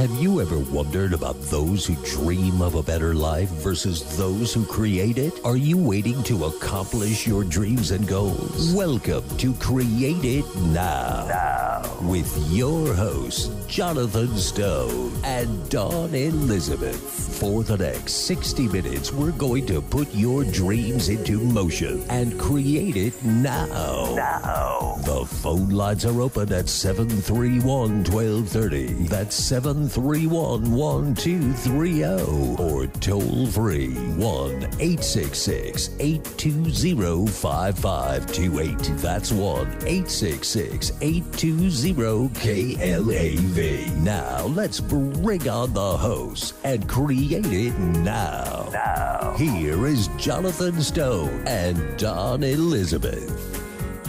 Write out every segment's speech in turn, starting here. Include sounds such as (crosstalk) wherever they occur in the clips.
Have you ever wondered about those who dream of a better life versus those who create it? Are you waiting to accomplish your dreams and goals? Welcome to Create It Now, now. With your hosts, Jonathan Stone and Dawn Elizabeth. For the next 60 minutes, we're going to put your dreams into motion and create it now. Now. The phone lines are open at 731 1230. That's 731 1230 or toll free 1 866 820 5528. That's 1 866 820 KLAV. Now let's bring on the host and create it now. Now. Here is Jonathan Stone and Dawn Elizabeth.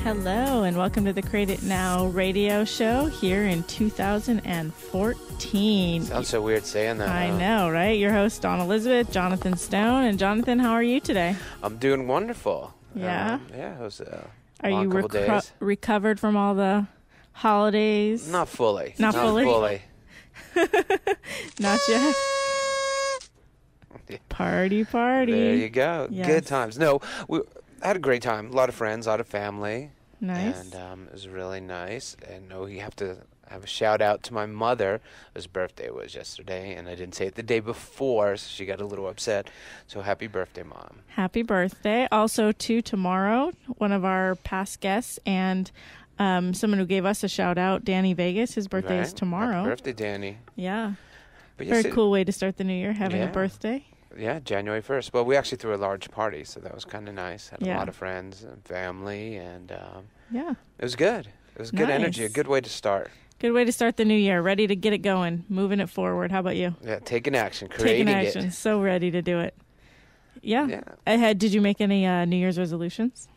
Hello, and welcome to the Create It Now radio show here in 2014. Sounds so weird saying that. I huh? know, right? Your host, Dawn Elizabeth, Jonathan Stone. And Jonathan, how are you today? I'm doing wonderful. Yeah? Um, yeah, it was uh, Are long you reco- days. recovered from all the holidays? Not fully. Not fully? fully. (laughs) Not yet. Party, party. There you go. Yes. Good times. No, we I had a great time. A lot of friends, a lot of family. Nice. And um, it was really nice. And no, you have to have a shout out to my mother. Whose birthday was yesterday, and I didn't say it the day before, so she got a little upset. So happy birthday, mom. Happy birthday. Also, to tomorrow, one of our past guests and um, someone who gave us a shout out, Danny Vegas. His birthday is tomorrow. Happy birthday, Danny. Yeah. But Very yes, it- cool way to start the new year, having a birthday. Yeah, January 1st. Well, we actually threw a large party, so that was kind of nice. Had Yeah. a lot of friends and family, and um, Yeah. it was good. It was good energy, a good way to start. Good way to start the new year. Ready to get it going, moving it forward. How about you? Yeah, taking action, creating Taking action. it. So ready to do it. Yeah. Yeah, I had. Did you make any uh, New Year's resolutions?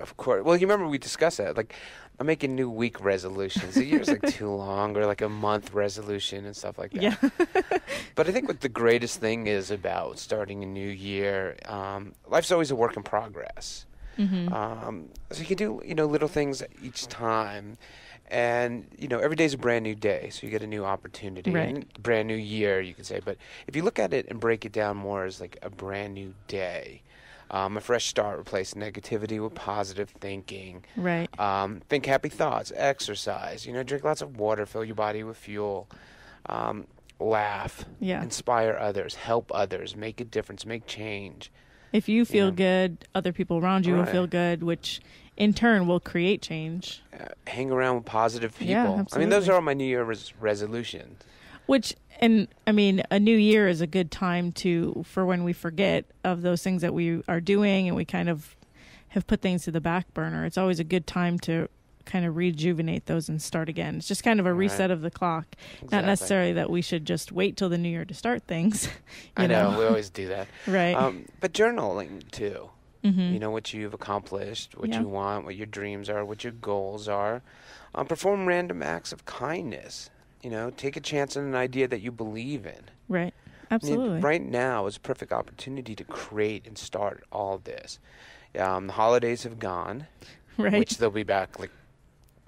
of course. Well, you remember we discussed that. Like, I'm making new week resolutions. A year's like too long, or like a month resolution and stuff like that. Yeah. (laughs) But I think what the greatest thing is about starting a new year, um, life's always a work in progress. hmm Um, so you can do you know little things each time, and you know every day's a brand new day, so you get a new opportunity, Right. and brand new year, you could say. But if you look at it and break it down more as like a brand new day, um, a fresh start, replace negativity with positive thinking. Right. Um, think happy thoughts, exercise. You know, drink lots of water, fill your body with fuel. Um, laugh, Yeah. inspire others, help others, make a difference, make change. If you feel Yeah. good, other people around you will feel good, which in turn will create change. uh, hang around with positive people. Yeah, absolutely. I mean, those are all my New Year res- resolutions. Which and I mean, a new year is a good time to for when we forget of those things that we are doing and we kind of have put things to the back burner. It's always a good time to kind of rejuvenate those and start again. It's just kind of a Right. reset of the clock. Not necessarily that we should just wait till the new year to start things. (laughs) You I know, we always do that. (laughs) right. Um, but journaling too. hmm You know what you've accomplished, what Yeah. you want, what your dreams are, what your goals are. Um, perform random acts of kindness. You know, take a chance on an idea that you believe in. right. I mean, Absolutely. right now is a perfect opportunity to create and start all this. Um, the holidays have gone, (laughs) right. which they'll be back like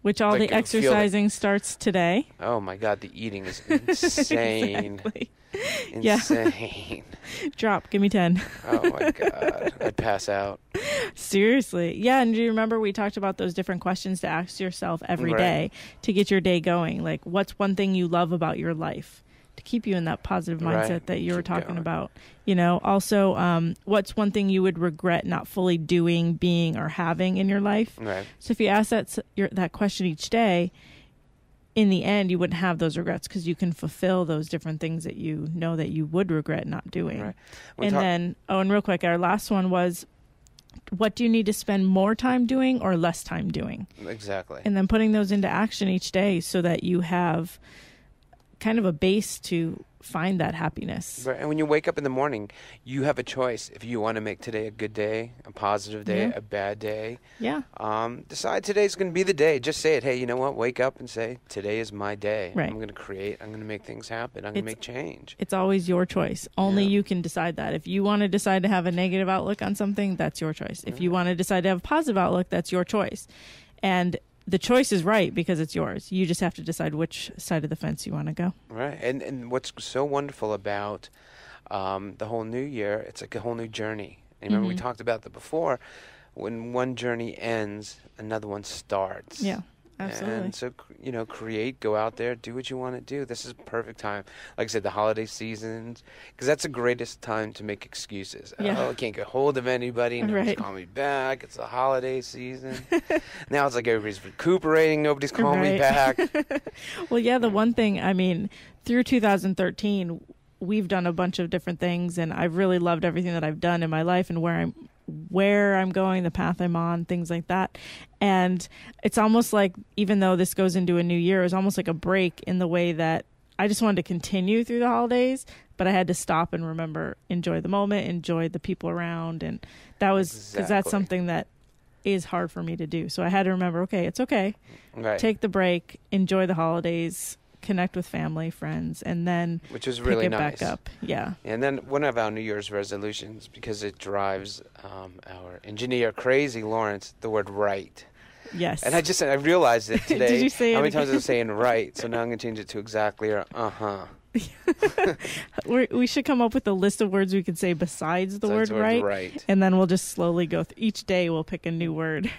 Which all like the exercising starts today. Oh my god, the eating is (laughs) insane. Exactly. (laughs) Yeah. Insane. (laughs) Drop. Give me 10. oh my god. I'd pass out. (laughs) Seriously. Yeah. And do you remember we talked about those different questions to ask yourself every Right. day to get your day going? Like, what's one thing you love about your life to keep you in that positive mindset Right. that you were Keep talking going. about? You know, also, um, what's one thing you would regret not fully doing, being, or having in your life? Right. So if you ask that, your, that question each day, in the end, you wouldn't have those regrets because you can fulfill those different things that you know that you would regret not doing. Right. And talk- then, oh, and real quick, our last one was, what do you need to spend more time doing or less time doing? exactly. And then putting those into action each day so that you have kind of a base to find that happiness. Right. And when you wake up in the morning, you have a choice. If you want to make today a good day, a positive day, Yeah. a bad day, Yeah, um, decide today's going to be the day. Just say it. Hey, you know what? Wake up and say, today is my day. Right. I'm going to create. I'm going to make things happen. I'm going to make change. it's always your choice. Only Yeah. you can decide that. If you want to decide to have a negative outlook on something, that's your choice. If you want to decide to have a positive outlook, that's your choice. And the choice is right because it's yours. You just have to decide which side of the fence you want to go. Right, and and what's so wonderful about um, the whole new year, it's like a whole new journey. And remember, we Mhm. talked about that before. When one journey ends, another one starts. Yeah, absolutely. And so, you know, create, go out there, do what you want to do. This is a perfect time. Like I said, the holiday seasons, because that's the greatest time to make excuses. Yeah. Oh, I can't get hold of anybody. Nobody's Right. calling me back. It's the holiday season. (laughs) now it's like everybody's recuperating. Nobody's calling me back. (laughs) Well, yeah, the one thing, I mean, through 2013, we've done a bunch of different things and I've really loved everything that I've done in my life and where I'm where I'm going, the path I'm on, things like that. And it's almost like even though this goes into a new year, it was almost like a break in the way that I just wanted to continue through the holidays, but I had to stop and remember enjoy the moment, enjoy the people around and that was cuz that's something that is hard for me to do. So I had to remember, okay, it's okay Right. take the break, enjoy the holidays, connect with family, friends, and then Which is pick really it nice. back up. Yeah. And then one of our New Year's resolutions, because it drives um, our engineer crazy, Lawrence, the word right. Yes. And I just I realized it (laughs) today. Did you say how many times? I'm saying (laughs) right? So now I'm gonna change it to exactly or uh huh. (laughs) We're, should come up with a list of words we could say besides the word right, Right. and then we'll just slowly go. Th- each day we'll pick a new word,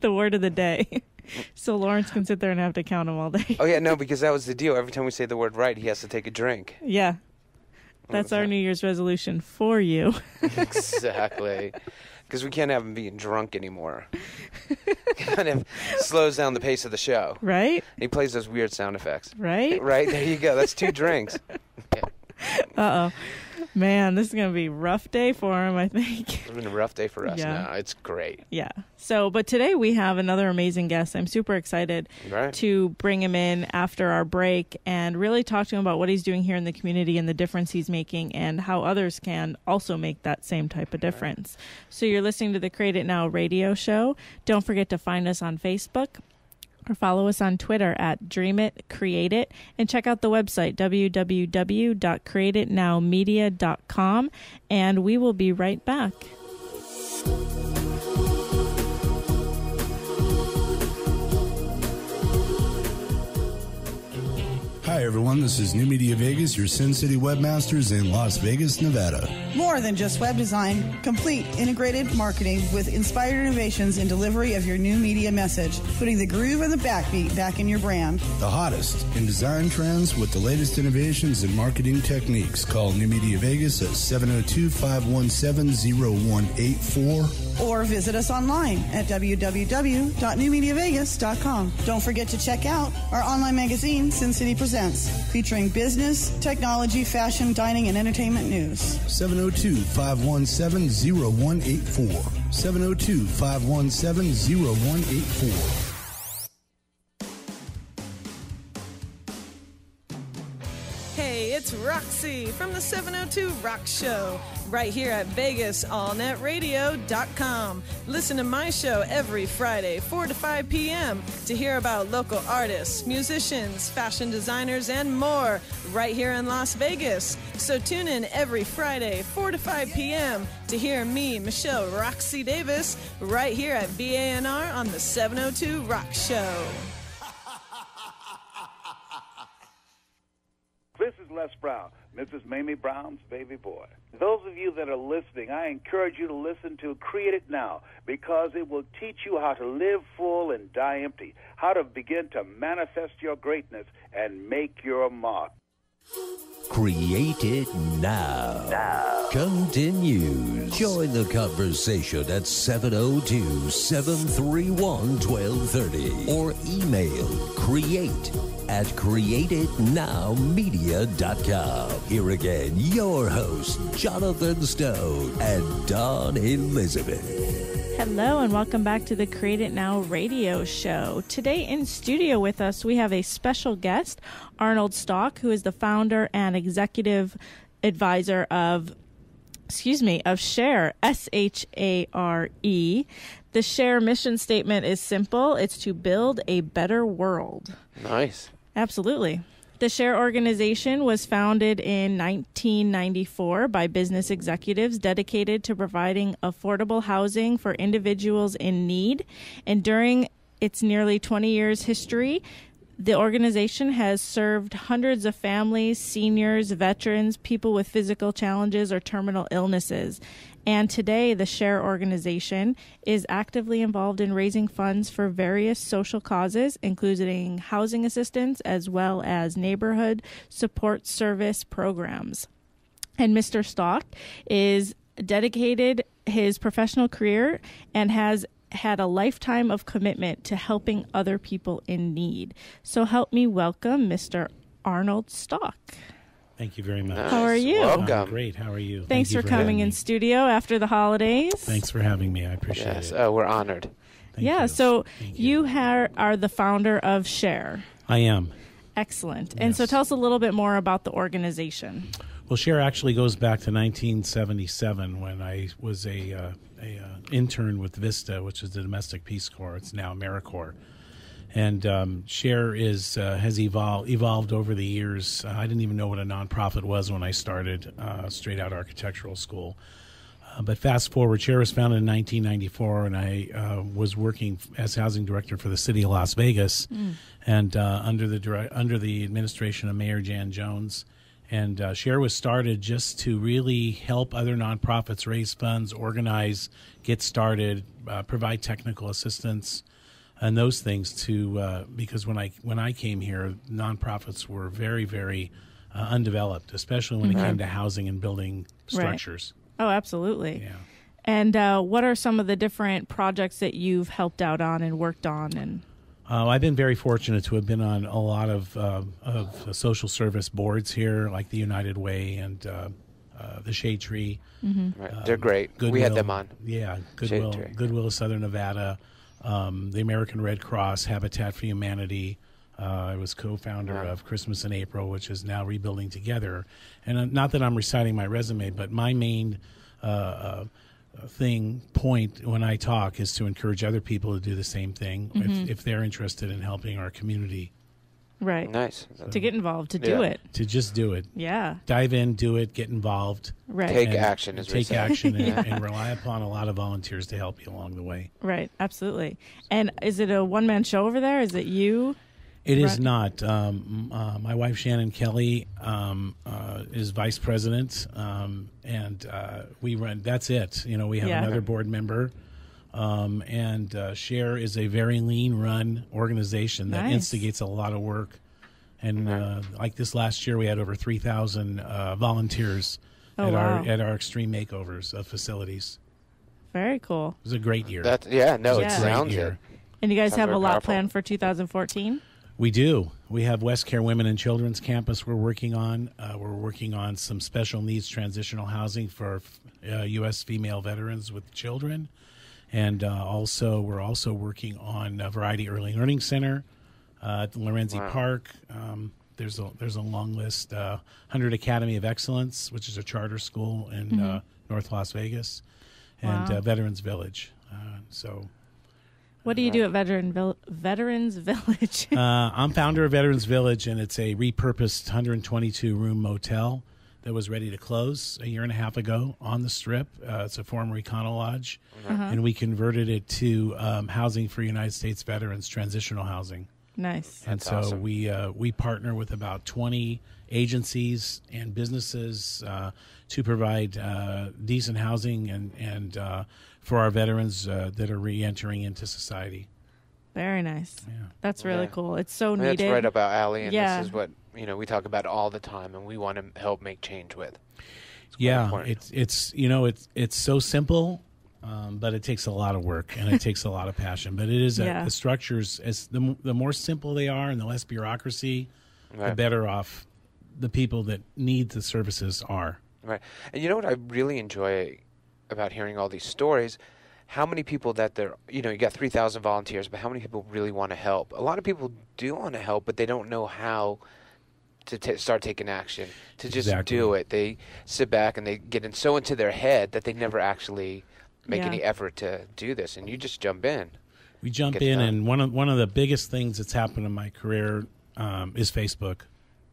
the word of the day. (laughs) so Lawrence can sit there and have to count them all day. Oh yeah, no, (laughs) because that was the deal. Every time we say the word right, he has to take a drink. yeah. That's our New Year's resolution for you. (laughs) exactly. Because we can't have him being drunk anymore. kind of slows down the pace of the show. Right? He plays those weird sound effects. Right? Right there you go. That's two drinks. Uh oh. Man, this is going to be a rough day for him, I think. It's been a rough day for us Yeah. now. It's great. Yeah. So, but today we have another amazing guest. I'm super excited Right. to bring him in after our break and really talk to him about what he's doing here in the community and the difference he's making and how others can also make that same type of difference. So, you're listening to the Create It Now radio show. Don't forget to find us on Facebook or follow us on Twitter at Dream It, Create It, and check out the website www.createitnowmedia.com. And we will be right back. Hi, everyone. This is New Media Vegas, your Sin City webmasters in Las Vegas, Nevada. More than just web design, complete integrated marketing with inspired innovations in delivery of your new media message, putting the groove and the backbeat back in your brand. The hottest in design trends with the latest innovations in marketing techniques. Call New Media Vegas at 702 517 0184. Or visit us online at www.newmediavegas.com. Don't forget to check out our online magazine, Sin City Presents, featuring business, technology, fashion, dining, and entertainment news. 702 517 0184. 702 517 0184. Hey, it's Roxy from the 702 Rock Show, right here at VegasAllNetRadio.com. Listen to my show every Friday, 4 to 5 p.m., to hear about local artists, musicians, fashion designers, and more, right here in Las Vegas. So tune in every Friday, 4 to 5 p.m., to hear me, Michelle Roxy Davis, right here at VANR on the 702 Rock Show. This is Les Brown, Mrs. Mamie Brown's baby boy. Those of you that are listening, I encourage you to listen to Create It Now because it will teach you how to live full and die empty, how to begin to manifest your greatness and make your mark. Create it now. Continues. Join the conversation at 702 731 1230 or email create at createitnowmedia.com. Here again, your hosts, Jonathan Stone and Dawn Elizabeth. Hello, and welcome back to the Create It Now radio show. Today in studio with us, we have a special guest, Arnold Stalk, who is the founder and executive advisor of, excuse me, of Share, S H A R E. The Share mission statement is simple it's to build a better world. Nice. Absolutely. The Share organization was founded in 1994 by business executives dedicated to providing affordable housing for individuals in need. And during its nearly 20 years history, the organization has served hundreds of families, seniors, veterans, people with physical challenges or terminal illnesses. And today, the SHARE organization is actively involved in raising funds for various social causes, including housing assistance as well as neighborhood support service programs. And Mr. Stalk is dedicated his professional career and has had a lifetime of commitment to helping other people in need. So help me welcome Mr. Arnold Stalk. Thank you very much. Nice. How are you? Welcome. I'm great. How are you? Thank Thanks you for coming in studio after the holidays. Thanks for having me. I appreciate Yes, it. uh, we're honored. Thank yeah, you. so Thank you ha- are the founder of Share. I am. Excellent. And so tell us a little bit more about the organization. Well, Share actually goes back to 1977 when I was a, uh, a uh, intern with Vista, which is the Domestic Peace Corps. It's now AmeriCorps. And um, Share is uh, has evolved evolved over the years. Uh, I didn't even know what a nonprofit was when I started uh, straight out architectural school. Uh, but fast forward, Share was founded in 1994, and I uh, was working as housing director for the city of Las Vegas, and uh, under the direct, under the administration of Mayor Jan Jones. And uh, Share was started just to really help other nonprofits raise funds, organize, get started, uh, provide technical assistance, and those things. To uh, because when I when I came here, nonprofits were very very uh, undeveloped, especially when it came to housing and building Right. structures. Oh, absolutely. Yeah. And uh, what are some of the different projects that you've helped out on and worked on? And Uh, I've been very fortunate to have been on a lot of uh, of social service boards here, like the United Way and uh, uh, the Shade Tree. Right. They're great. We had them on. Yeah, Goodwill, Goodwill of Southern Nevada, um, the American Red Cross, Habitat for Humanity. Uh, I was co-founder Wow. of Christmas in April, which is now rebuilding together. And uh, not that I'm reciting my resume, but my main uh, uh, thing point when I talk is to encourage other people to do the same thing if, mm-hmm. if they're interested in helping our community right, Nice. to get involved, to do it. to just do it. Yeah, Dive in, do it, get involved, right, Take action, as take action, (laughs) and, and rely upon a lot of volunteers to help you along the way. right, absolutely. And is it a one man show over there? Is it you? It is Right. not. Um, uh, my wife Shannon Kelly um, uh, is vice president, um, and uh, we run. That's it. You know, we have Yeah. another board member, um, and uh, Share is a very lean run organization that Nice. instigates a lot of work. And uh, like this last year, we had over three thousand uh, volunteers Oh, at wow. our at our extreme makeovers of facilities. Very cool. It was a great year. That yeah, no, Yeah. it Great sounds year. it. And you guys Sounds have a lot powerful. planned for 2014. We do. We have West Care Women and Children's Campus we're working on. Uh, we're working on some special needs transitional housing for uh, U.S. female veterans with children. And uh, also, we're also working on a Variety Early Learning Center uh, at the Lorenzi Wow. Park. Um, there's a there's a long list. Uh, Hundred Academy of Excellence, which is a charter school in uh, North Las Vegas, and Mm-hmm. Wow. uh, Veterans Village. Uh, so What do you do at Veteran Vil- Veterans Village? (laughs) uh, I'm founder of Veterans Village, and it's a repurposed 122 room motel that was ready to close a year and a half ago on the strip. Uh, it's a former Econo Lodge, and we converted it to um, housing for United States veterans, transitional housing. Nice. And That's so awesome. we uh, we partner with about 20 agencies and businesses uh, to provide uh, decent housing and and uh, for our veterans uh, that are reentering into society. Very nice. Yeah. That's really Yeah. cool. It's so I mean, needed. That's right up our alley, and Yeah. this is what you know we talk about all the time, and we want to help make change with. It's yeah important. it's it's you know it's it's so simple um, but it takes a lot of work and it takes a lot of passion but it is a, Yeah. the structures as the, the more simple they are and the less bureaucracy the better off the people that need the services are Right. And you know what I really enjoy about hearing all these stories? How many people that they're, you know, you got 3,000 volunteers, but how many people really want to help? A lot of people do want to help, but they don't know how to ta start taking action, to just Exactly. do it. They sit back and they get in so into their head that they never actually make Yeah. any effort to do this. And you just jump in. we jump in done. and one of one of the biggest things that's happened in my career um, is facebook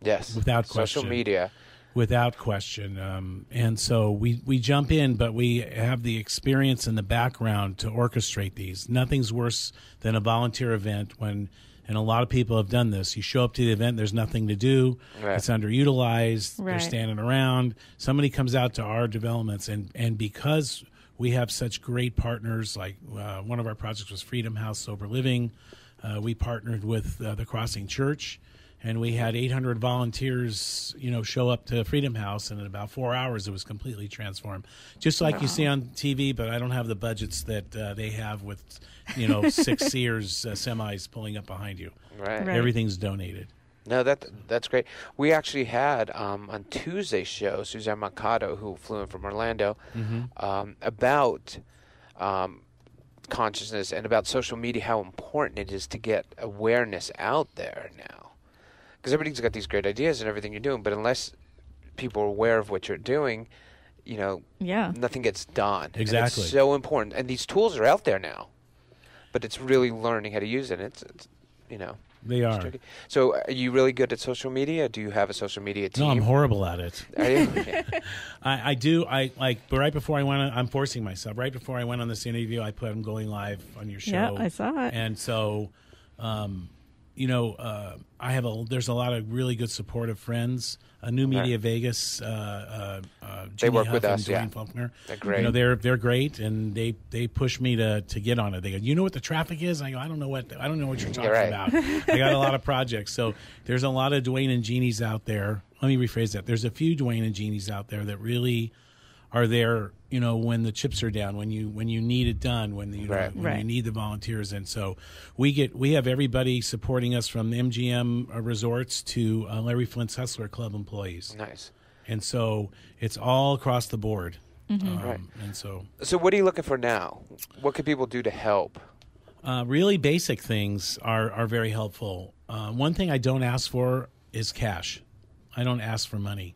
Yes. Without question. Social media. without question. Um, and so we, we jump in, but we have the experience in the background to orchestrate these. Nothing's worse than a volunteer event when, and a lot of people have done this. You show up to the event, there's nothing to do, Right. it's underutilized, they're standing around. Somebody comes out to our developments, and, and because we have such great partners, like uh, one of our projects was Freedom House Sober Living. Uh, we partnered with uh, the Crossing Church, and we had 800 volunteers, you know, show up to Freedom House, and in about four hours, it was completely transformed. Just like you see on TV, but I don't have the budgets that uh, they have with, you know, six (laughs) Sears uh, semis pulling up behind you. Right. Right. Everything's donated. No, that that's great. We actually had um, on Tuesday's show Suzanne Mercado, who flew in from Orlando, um, about um, consciousness and about social media, how important it is to get awareness out there now. Because everybody's got these great ideas and everything you're doing, but unless people are aware of what you're doing, you know, Yeah. nothing gets done. And Exactly. it's so important, and these tools are out there now, but it's really learning how to use it. It's, it's you know. They are. So, are you really good at social media? Do you have a social media team? No, I'm horrible at it. Are you? (laughs) I, I do. I like, but right before I went, on, I'm forcing myself. Right before I went on this interview, I put I'm going live on your show. Yeah, I saw it. And so, um, you know, uh, I have a. There's a lot of really good supportive friends. A new media Right. Vegas. Uh, uh, uh, They work Huff with us, yeah. Faulkner. They're great. You know, they're they're great, and they they push me to to get on it. They go, you know what the traffic is? And I go, I don't know what I don't know what you're (laughs) talking right. about. I got a lot of projects, so there's a lot of Dwayne and Jeannies out there. Let me rephrase that. There's a few Dwayne and Jeannies out there that really are there. You know, when the chips are down, when you when you need it done, when you Right. when you need the volunteers, and so we get we have everybody supporting us from MGM Resorts to uh, Larry Flynt's Hustler Club employees, nice. and so it's all across the board. Um, Right. And so So, what are you looking for now? What can people do to help? Uh, really basic things are, are very helpful. Uh, one thing I don't ask for is cash. I don't ask for money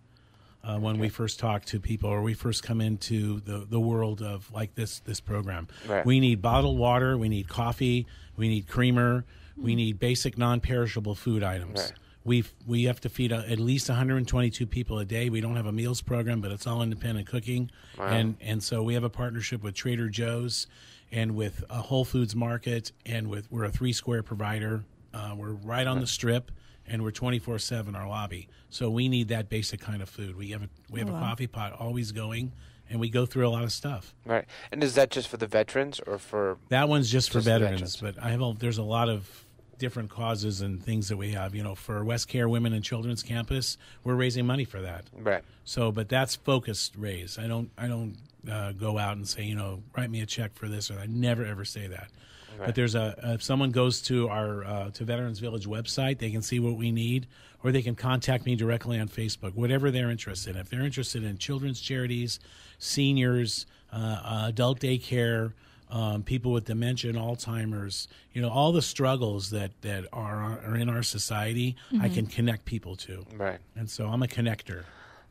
uh, when we first talk to people or we first come into the, the world of like this this program. Right. We need bottled water, we need coffee, we need creamer, we need basic non-perishable food items. Right. We we have to feed uh, at least 122 people a day. We don't have a meals program, but it's all independent cooking, wow. and and so we have a partnership with Trader Joe's and with a Whole Foods Market, and with we're a three square provider. Uh, we're right on the strip, and we're 24 seven our lobby. So we need that basic kind of food. We have a we have a coffee pot always going, and we go through a lot of stuff. Right. And is that just for the veterans or for? That one's just for Just the veterans, but I have a, there's a lot of different causes and things that we have. You know, for West Care Women and Children's Campus, we're raising money for that. Right. So, but that's focused raise. I don't I don't uh, go out and say you know write me a check for this or I never ever say that. But there's a if someone goes to our uh, to Veterans Village website, they can see what we need, or they can contact me directly on Facebook, whatever they're interested in. If they're interested in children's charities, seniors, uh, uh, adult daycare, um, people with dementia and Alzheimer's, you know, all the struggles that that are are in our society, I can connect people to, Right. and so I'm a connector.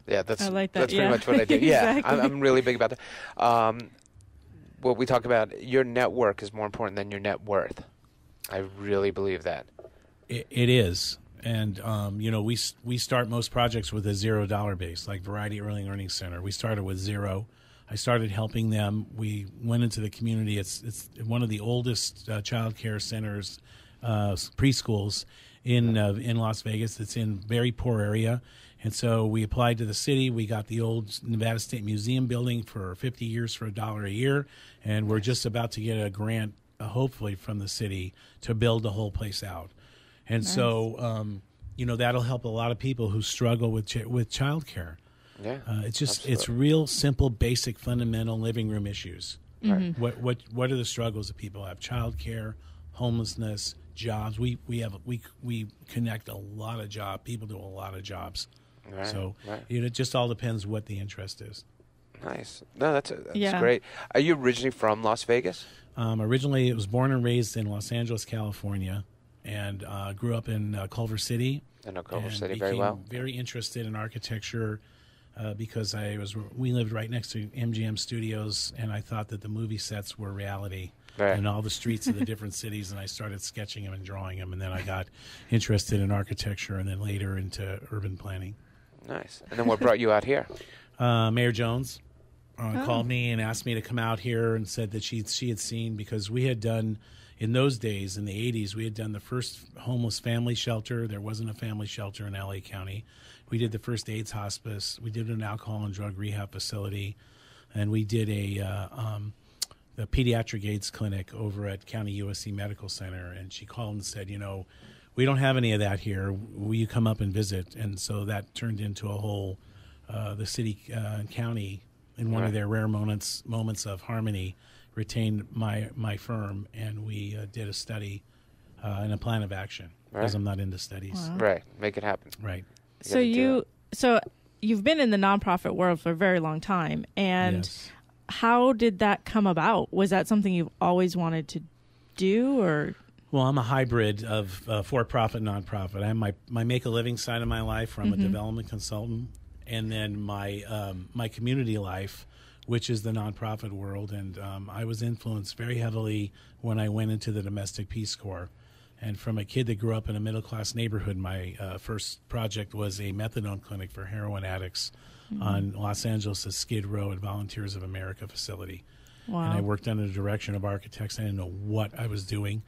Yeah, that's I like that, that's pretty yeah. much what I do. (laughs) Yeah, I'm, I'm really big about that. Um, what we talk about, your network is more important than your net worth. I really believe that. It, it is, and um, you know, we we start most projects with a zero dollar base, like Variety Early Learning Center. We started with zero. I started helping them. We went into the community. It's it's one of the oldest uh, child care centers, uh, preschools in uh, in Las Vegas. It's in very poor area, and so we applied to the city. We got the old Nevada State Museum building for 50 years for a dollar a year, and we're just about to get a grant, uh, hopefully from the city, to build the whole place out. And so, um, you know, that'll help a lot of people who struggle with ch- with childcare. Yeah. Uh, it's just it's real simple, basic, fundamental living room issues. Mm-hmm. What what what are the struggles that people have? Childcare, homelessness, jobs. We we have we we connect a lot of job people do a lot of jobs. Right, so right. you know, it just all depends what the interest is. Nice. No, that's that's Yeah. great. Are you originally from Las Vegas? Um, originally, it was born and raised in Los Angeles, California, and uh, grew up in uh, Culver City. I know Culver and City very became well. Very interested in architecture uh, because I was we lived right next to MGM Studios, and I thought that the movie sets were reality. Right. And all the streets of the different cities, and I started sketching them and drawing them, and then I got interested in architecture, and then later into urban planning. Nice. And then what brought you out here? (laughs) Uh, Mayor Jones uh, Oh. called me and asked me to come out here and said that she she had seen because we had done in those days in the 80s we had done the first homeless family shelter there wasn't a family shelter in LA County we did the first AIDS hospice we did an alcohol and drug rehab facility and we did a uh, um, the pediatric AIDS clinic over at County USC Medical Center and she called and said you know we don't have any of that here will you come up and visit and so that turned into a whole uh, the city uh, and county in one of their rare moments moments of harmony retained my my firm and we uh, did a study uh, and a plan of action because Right. I'm not into studies Wow. Right. Make it happen. right You so you so you've been in the nonprofit world for a very long time and yes. How did that come about was that something you've always wanted to do or Well, I'm a hybrid of uh, for-profit, nonprofit. I have my my make a living side of my life, where I'm a development consultant, and then my um, my community life, which is the nonprofit world. And um, I was influenced very heavily when I went into the domestic Peace Corps. And from a kid that grew up in a middle class neighborhood, my uh, first project was a methadone clinic for heroin addicts on Los Angeles' Skid Row at Volunteers of America facility wow and I worked under the direction of architects. I didn't know what I was doing,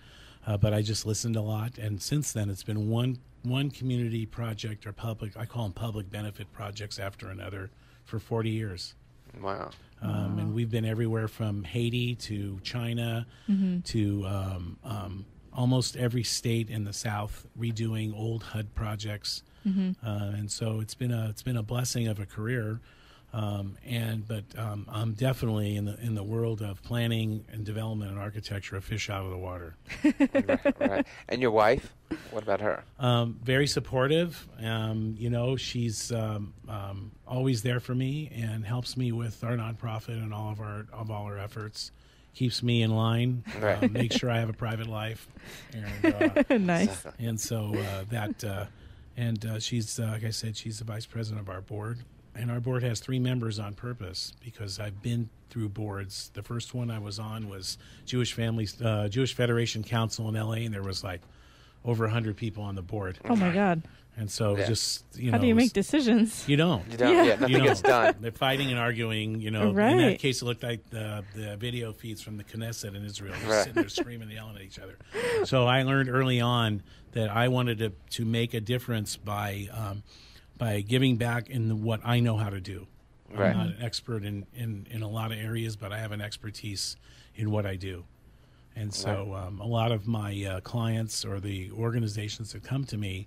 uh, but I just listened a lot. And since then, it's been one one community project or public I call them public benefit projects after another for 40 years. Wow. Um, And we've been everywhere from Haiti to China to um, um, almost every state in the South redoing old HUD projects. Uh, and so it's been a it's been a blessing of a career. Um, and but um, I'm definitely in the in the world of planning and development and architecture a fish out of the water. right, right. And your wife? What about her? Um, very supportive. Um, you know, she's um, um, always there for me and helps me with our nonprofit and all of our of all our efforts. Keeps me in line. Right. Uh, makes sure I have a private life, and uh, (laughs) nice and so uh, that uh, and uh, she's uh, like I said, she's the vice president of our board, and our board has three members on purpose because I've been through boards. The first one I was on was Jewish Families uh, Jewish Federation Council in L.A. and there was like over hundred people on the board, oh my god and so Yeah. just you know, how do you was- make decisions You don't. You don't. Yeah. Yeah, nothing You gets don't. done. They're fighting and arguing. You know, right. in that case, it looked like the the video feeds from the Knesset in Israel, just Right. sitting there screaming and yelling at each other. So I learned early on that I wanted to to make a difference by um, by giving back in what I know how to do. Right. I'm not an expert in, in, in a lot of areas, but I have an expertise in what I do. And so um, a lot of my uh, clients or the organizations that come to me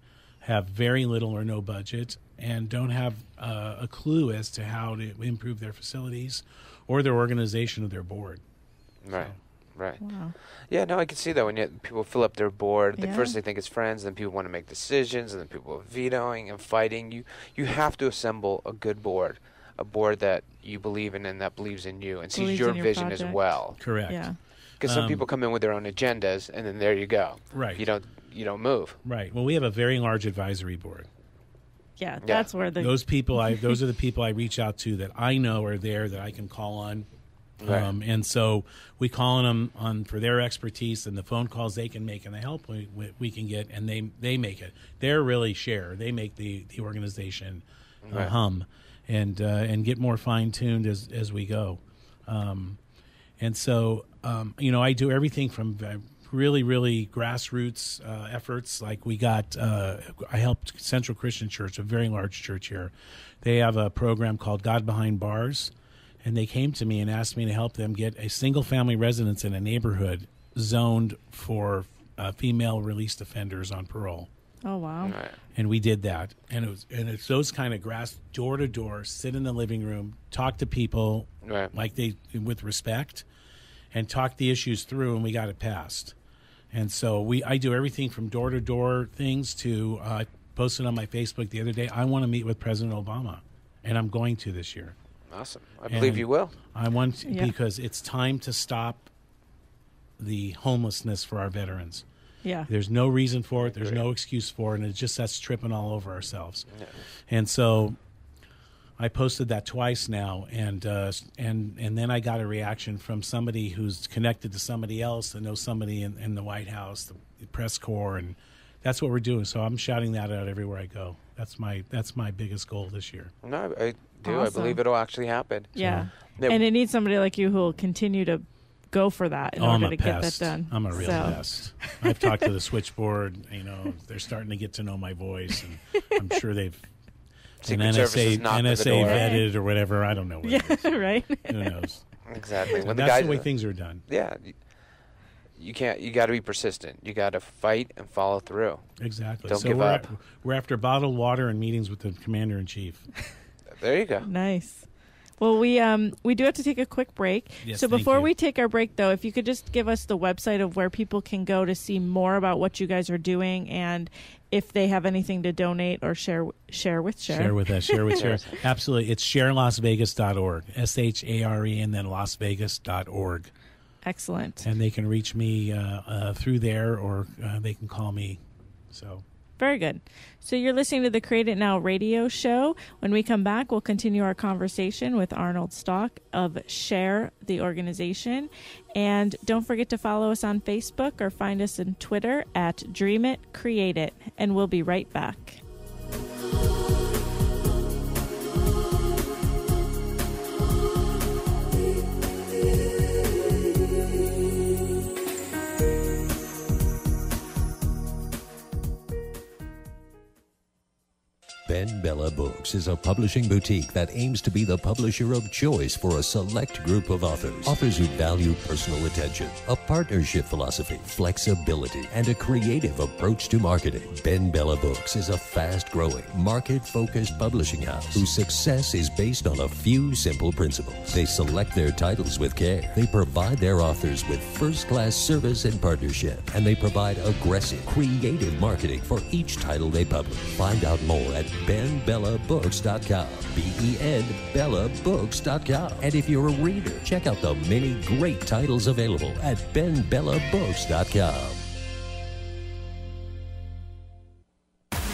have very little or no budget and don't have uh, a clue as to how to improve their facilities or their organization of their board. Right. Right. wow Yeah, no, I can see that when you, people fill up their board, the Yeah. first they think it's friends, then people want to make decisions, and then people are vetoing and fighting. You you have to assemble a good board, a board that you believe in and that believes in you and sees your your vision as well. Correct. yeah Because some Um, people come in with their own agendas, and then there you go. Right. You don't you don't move. Right. Well, we have a very large advisory board. yeah that's where the those people I (laughs) those are the people I reach out to that I know are there that I can call on. Right. Um, and so we call on them on for their expertise and the phone calls they can make and the help we, we, we can get and they they make it. They're really share. They make the the organization uh, Right. hum and uh, and get more fine tuned as as we go. Um, and so, um, you know, I do everything from uh, really, really grassroots uh, efforts. Like we got, uh, I helped Central Christian Church, a very large church here. They have a program called God Behind Bars. And they came to me and asked me to help them get a single family residence in a neighborhood zoned for uh, female released offenders on parole oh wow and we did that and it was and it's those kind of grass door to door sit in the living room talk to people Right. like they with respect and talk the issues through and we got it passed and so we i do everything from door to door things to uh, I posted on my facebook the other day i want to meet with president obama and i'm going to this year Awesome. I believe you will. i want Yeah. because it's time to stop the homelessness for our veterans yeah there's no reason for it. There's no excuse for it. And it's just us tripping all over ourselves. Yeah. And so I posted that twice now, and uh, and and then I got a reaction from somebody who's connected to somebody else that knows somebody in, in the White House, the, the press corps, and that's what we're doing. So I'm shouting that out everywhere I go. That's my that's my biggest goal this year. No, I do. I believe it'll actually happen. Yeah. Yeah. And it needs somebody like you who will continue to go for that in oh, I'm order a to get that done. I'm a real So- pest. I've talked to the switchboard. You know, they're starting to get to know my voice, and I'm sure they've Secret an Service is NSA the NSA door. vetted or whatever. I don't know. What Yeah, it is. (laughs) right. Who knows? Exactly. When the That's guys, the way things are done. yeah, you, you can't. You got to be persistent. You got to fight and follow through. Exactly. Don't so give we're up. we're after bottled water and meetings with the commander in chief. There you go. Nice. Well, we um we do have to take a quick break. Yes, so before we take our break, though, if you could just give us the website of where people can go to see more about what you guys are doing, and if they have anything to donate or share share with share. Share with us. Share with share. (laughs) Absolutely. It's sharelasvegas.org. S H A R E and then lasvegas.org. Excellent. And they can reach me uh, uh, through there or uh, they can call me. So Very good. So you're listening to the Create It Now radio show. When we come back, we'll continue our conversation with Arnold Stalk of Share, the organization. And don't forget to follow us on Facebook or find us on Twitter at Dream It, Create It. And we'll be right back. Ben Bella Books is a publishing boutique that aims to be the publisher of choice for a select group of authors. Authors who value personal attention, a partnership philosophy, flexibility, and a creative approach to marketing. Ben Bella Books is a fast growing, market focused publishing house whose success is based on a few simple principles. They select their titles with care, they provide their authors with first class service and partnership, and they provide aggressive, creative marketing for each title they publish. Find out more at benbellabooks.com. B-E-N bellabooks.com. And if you're a reader, check out the many great titles available at benbellabooks.com.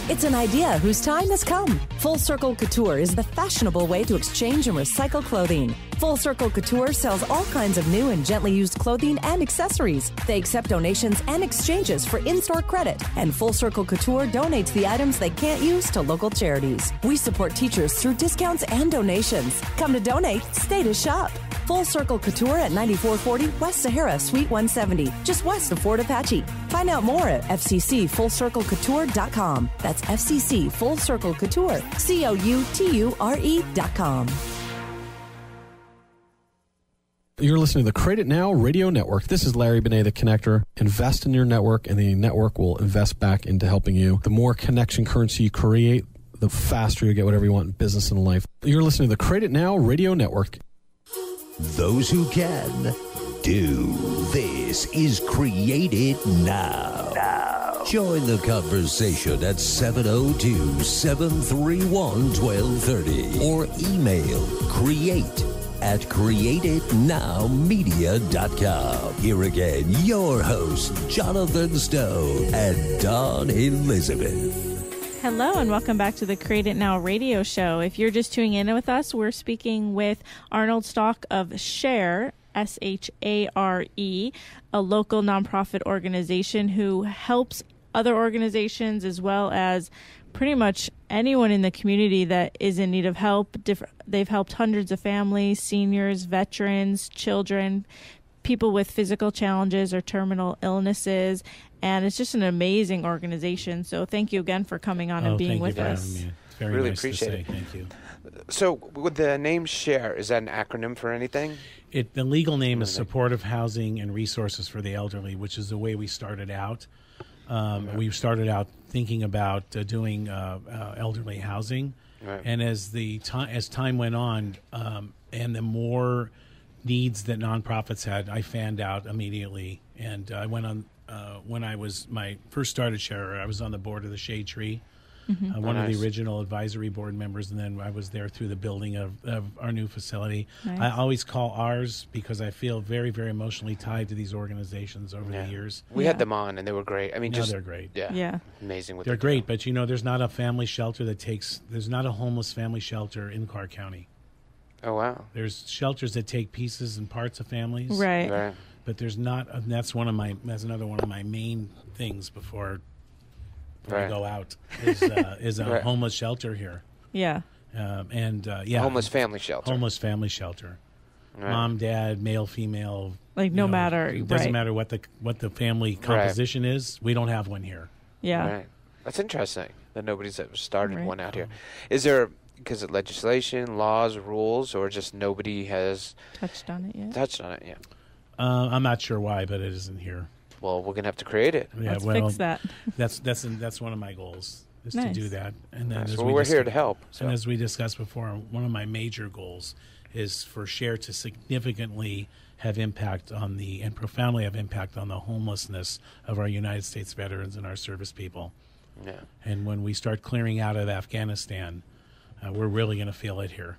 It's an idea whose time has come. Full Circle Couture is the fashionable way to exchange and recycle clothing. Full Circle Couture sells all kinds of new and gently used clothing and accessories. They accept donations and exchanges for in store credit, and Full Circle Couture donates the items they can't use to local charities. We support teachers through discounts and donations. Come to donate, stay to shop. Full Circle Couture at 9440 West Sahara, Suite 170, just west of Fort Apache. Find out more at fccfullcirclecouture.com. That's FCC Full Circle Couture, C O U T U R E.com. You're listening to the Create It Now Radio Network. This is Larry Benet, the connector. Invest in your network, and the network will invest back into helping you. The more connection currency you create, the faster you get whatever you want in business and life. You're listening to the Create It Now Radio Network. Those who can do. This is Created It Now. Join the conversation at 702 731 1230 or email create at createitnowmedia.com. Here again, your hosts, Jonathan Stone and Dawn Elizabeth. Hello, and welcome back to the Create It Now radio show. If you're just tuning in with us, we're speaking with Arnold Stalk of Share, S H A R E, a local nonprofit organization who helps other organizations as well as pretty much anyone in the community that is in need of help. They've helped hundreds of families, seniors, veterans, children, people with physical challenges or terminal illnesses. And it's just an amazing organization. So thank you again for coming on oh, and being with us. having me. It's very Really nice appreciate to say. it. Thank you. So, with the name Share, is that an acronym for anything? It, the legal name is Supportive Housing and Resources for the Elderly, which is the way we started out. Um, We started out thinking about uh, doing uh, uh, elderly housing, Right. and as the time as time went on, um, and the more needs that nonprofits had, I fanned out immediately, and I went on uh, when I was my first started share. I was on the board of the Shade Tree. Uh, one Oh, of the original advisory board members, and then I was there through the building of, of our new facility. Nice. I always call ours because I feel very, very emotionally tied to these organizations over Yeah. the years. We Yeah. had them on, and they were great. I mean, No, just they're great. Yeah, Yeah. amazing. They're they do. great, but you know, there's not a family shelter that takes. There's not a homeless family shelter in Clark County. Oh wow, There's shelters that take pieces and parts of families, Right. right. But there's not. And that's one of my. That's another one of my main things before before I go out is uh, (laughs) is a Right. homeless shelter here, Yeah. um, and uh, yeah, Homeless family shelter. homeless family shelter. Right. Mom, dad, male, female. Like, no know, matter- It doesn't right. matter what the what the family composition is. We don't have one here. Yeah. Right. That's interesting that nobody's ever started Right. one out here. Is there because of legislation, laws, rules, or just nobody has Touched on it yet? touched on it yet? Uh, I'm not sure why, but it isn't here. Well, we're gonna have to create it. Yeah, Let's well, fix that. That's that's that's one of my goals is to do that. And then Nice. as Well, we we're here to help, so. And as we discussed before, one of my major goals is for Share to significantly have impact on the and profoundly have impact on the homelessness of our United States veterans and our service people. Yeah. And when we start clearing out of Afghanistan, uh, we're really going to feel it here.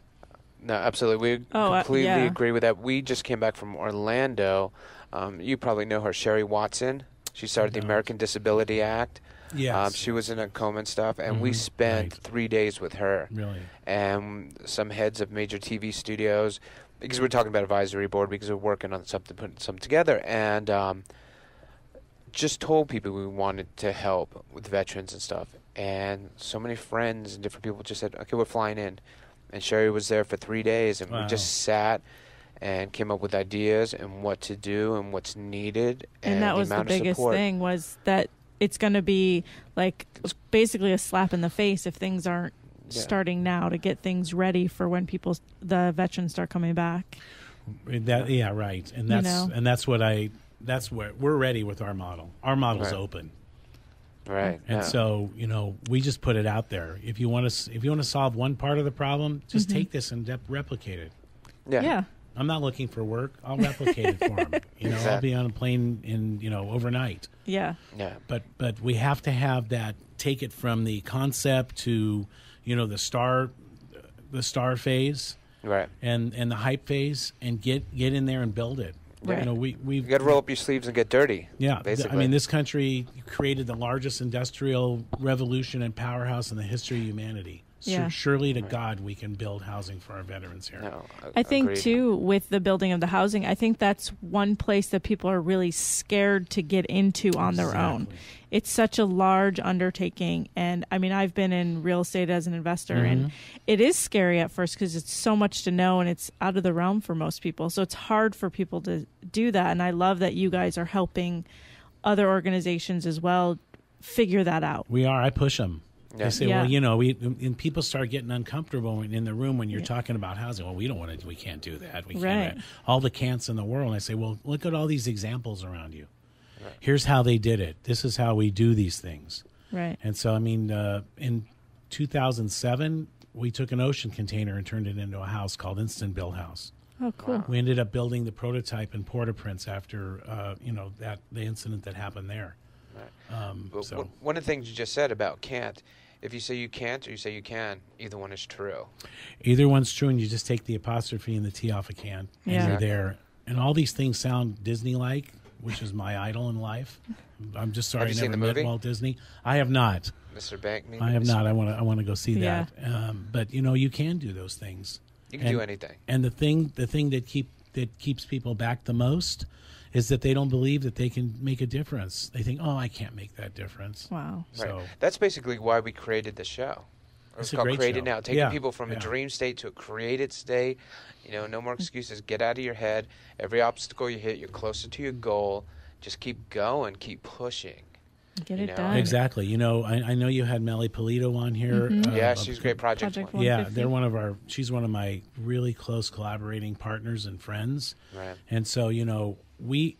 No, absolutely. We Oh, uh, completely yeah. agree with that. We just came back from Orlando. Um, you probably know her, Sherry Watson. She started the. American Disability Act. Yes. Um, she was in a coma and stuff, and we Mhm, spent right. three days with her. Really. and some heads of major TV studios because we're talking about advisory board because we're working on something putting something together and um, just told people we wanted to help with veterans and stuff and so many friends and different people just said okay we're flying in and Sherry was there for three days and we just sat and came up with ideas and what to do and what's needed and, and that was the amount of biggest support. thing was that it's going to be like basically a slap in the face if things aren't Yeah. starting now to get things ready for when people the veterans start coming back That yeah, right. And that's know? and that's what I that's what we're ready with our model. Our model's Right. open. Right And yeah. so, you know, we just put it out there. If you want to, if you want to solve one part of the problem, just Mm-hmm. take this and de- replicate it. yeah. yeah I'm not looking for work. I'll replicate it for them. (laughs) You know, I'll be on a plane in you know overnight. yeah yeah But but we have to have that. Take it from the concept to, you know, the star, the star phase right and and the hype phase, and get get in there and build it. Right. You know, we we you got to roll up your sleeves and get dirty Yeah, basically I mean, this country created the largest industrial revolution and powerhouse in the history of humanity. Sur- Yeah. surely to God, we can build housing for our veterans here. no, I think agreed. too with the building of the housing, I think that's one place that people are really scared to get into on their own. Exactly. It's such a large undertaking, and I mean, I've been in real estate as an investor, Mm-hmm. and it is scary at first because it's so much to know, and it's out of the realm for most people. So it's hard for people to do that, and I love that you guys are helping other organizations as well figure that out. We are. I push them. Yeah. They say, Yeah. well, you know, we and people start getting uncomfortable in the room when you're talking about housing. Well, we don't want to. We can't do that. We can't. All the can'ts in the world. I say, well, look at all these examples around you. Here's how they did it. This is how we do these things. Right. And so, I mean, uh, in 2007, we took an ocean container and turned it into a house called Instant Build House. Oh, cool. We ended up building the prototype in Port-au-Prince after, uh, you know, that the incident that happened there. Um, But so one- one of the things you just said about can't, if you say you can't or you say you can, either one is true. either one's true, and you just take the apostrophe and the T off a can, and Yeah. you're there. And all these things sound Disney-like, which is my idol in life. I'm just sorry Have you I seen never the met movie? Walt Disney. I have not. Mr. Bank, maybe? I have Mr. not. I want to. I want to go see Yeah. that. Um, but you know, you can do those things. You can and, do anything. And the thing, the thing that keep that keeps people back the most, is that they don't believe that they can make a difference. They think, "Oh, I can't make that difference." Wow. Right. So That's basically why we created the show. Or It's It's called Created show. Now. Taking Yeah, people from yeah. a dream state to a created state. You know, no more excuses. Get out of your head. Every obstacle you hit, you're closer to your goal. Just keep going. Keep pushing. Get it know, done. exactly. You know, I, I know you had Melly Polito on here. Mhm. uh, yeah, she's a great project. Project one. Yeah, they're one of our. She's one of my really close collaborating partners and friends. Right. And so, you know, we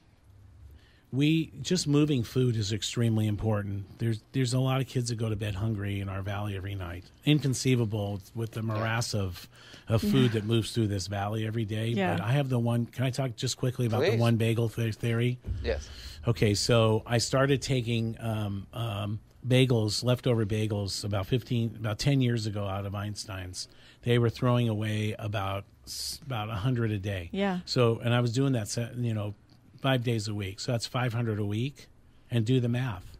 we just moving food is extremely important. There's there's a lot of kids that go to bed hungry in our valley every night. Inconceivable with the morass of of food that moves through this valley every day. Yeah. But I have the one. Can I talk just quickly about the one bagel th- theory? Yes. Okay, so I started taking um, um, bagels, leftover bagels, about fifteen, about ten years ago out of Einstein's. They were throwing away about about a hundred a day. Yeah. So, and I was doing that, you know, five days a week. So that's five hundred a week, and do the math.